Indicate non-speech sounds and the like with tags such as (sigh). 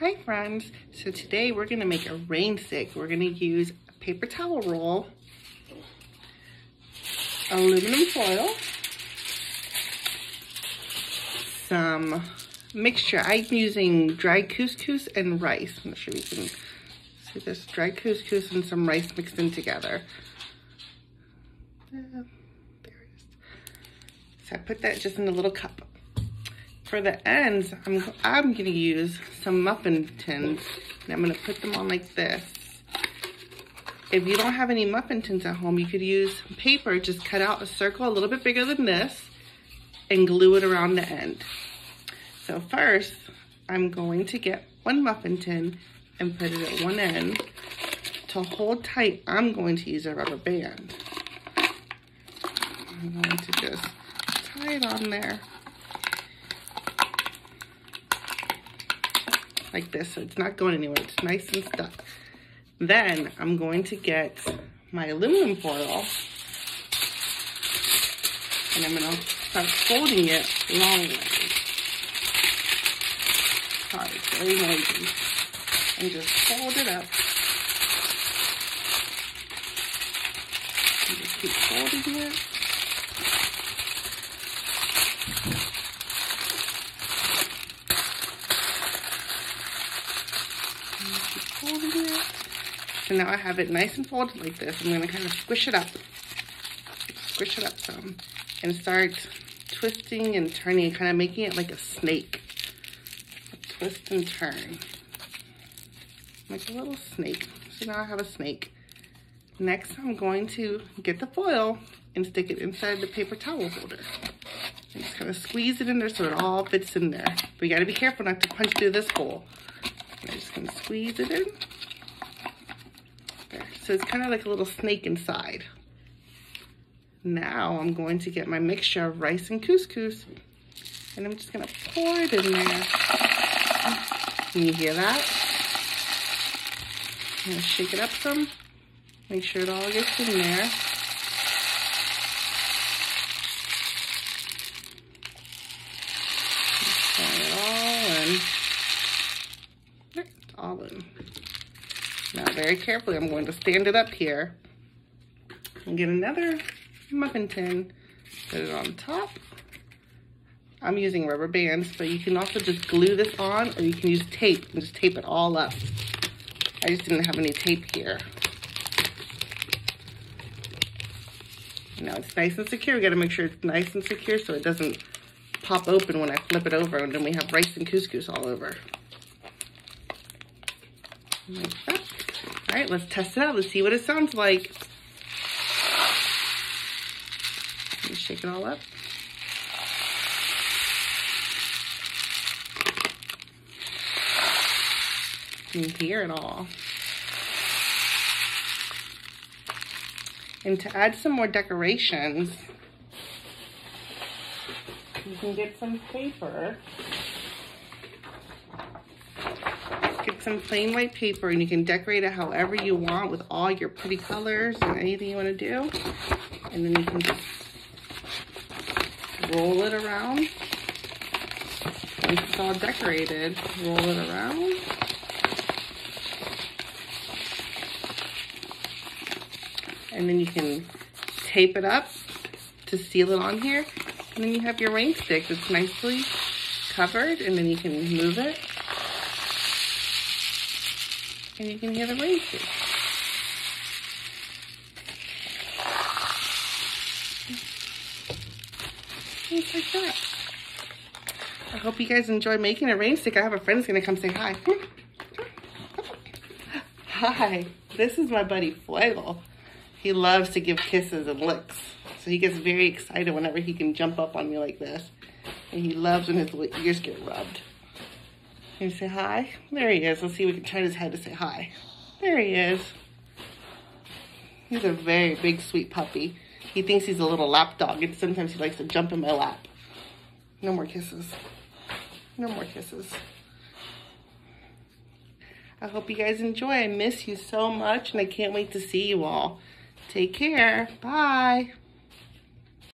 Hi friends, so today we're gonna make a rain stick. We're gonna use a paper towel roll, aluminum foil, some mixture. I'm using dried couscous and rice. I'm not sure you can see this, dried couscous and some rice mixed in together. Uh, there it is. So I put that just in a little cup for the ends, I'm, I'm gonna use some muffin tins and I'm gonna put them on like this. If you don't have any muffin tins at home, you could use paper, just cut out a circle a little bit bigger than this and glue it around the end. So first, I'm going to get one muffin tin and put it at one end. To hold tight, I'm going to use a rubber band. I'm going to just tie it on there. Like this so it's not going anywhere. It's nice and stuck. Then I'm going to get my aluminum foil and I'm going to start folding it long ways. Sorry, it's very noisy. And just fold it up. And just keep folding it. So now I have it nice and folded like this. I'm gonna kind of squish it up, squish it up some, and start twisting and turning, kind of making it like a snake. A twist and turn. Like a little snake. So now I have a snake. Next, I'm going to get the foil and stick it inside the paper towel holder. And just kind of squeeze it in there so it all fits in there. But you gotta be careful not to punch through this hole. I'm just gonna squeeze it in. There. So it's kind of like a little snake inside. Now I'm going to get my mixture of rice and couscous. And I'm just gonna pour it in there. Can you hear that? I'm gonna shake it up some. Make sure it all gets in there. Pour it all in. It's all in. Now very carefully, I'm going to stand it up here and get another muffin tin, put it on top. I'm using rubber bands, but you can also just glue this on or you can use tape and just tape it all up. I just didn't have any tape here. Now it's nice and secure. We gotta make sure it's nice and secure so it doesn't pop open when I flip it over and then we have rice and couscous all over. Like that. All right, let's test it out. Let's see what it sounds like. Shake it all up. You can hear it all. And to add some more decorations, you can get some paper some plain white paper and you can decorate it however you want with all your pretty colors and anything you want to do. And then you can just roll it around. Once it's all decorated, roll it around. And then you can tape it up to seal it on here. And then you have your rain stick that's nicely covered and then you can move it and you can hear the rain too. Things like that. I hope you guys enjoy making a rain stick. I have a friend gonna come say hi. (laughs) Hi, this is my buddy Fuego. He loves to give kisses and licks. So he gets very excited whenever he can jump up on me like this. And he loves when his ears get rubbed. Can you say hi? There he is. Let's see if we can turn his head to say hi. There he is. He's a very big, sweet puppy. He thinks he's a little lap dog, and sometimes he likes to jump in my lap. No more kisses. No more kisses. I hope you guys enjoy. I miss you so much, and I can't wait to see you all. Take care. Bye.